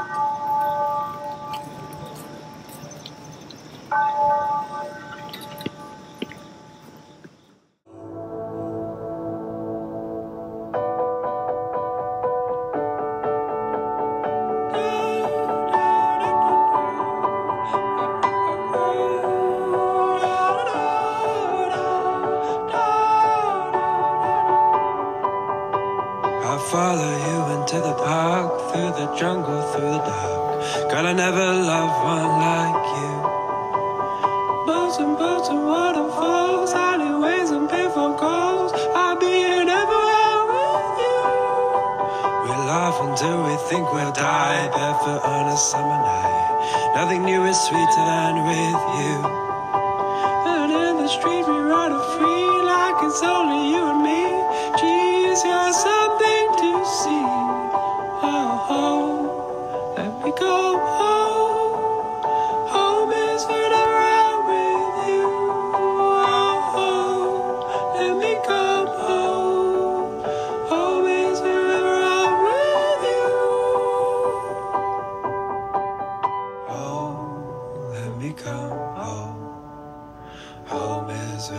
Thank you. Jungle through the dark. Girl, I never loved one like you. Boats and boats and waterfalls, alleyways and painful calls. I'll be here everywhere with you. We laugh until we think we'll die, barefoot on a summer night. Nothing new is sweeter than with you. And in the street we run free like it's only you go home. Home is when I'm with you. Let me come home. Home is when I'm with you. Let me come home. Home is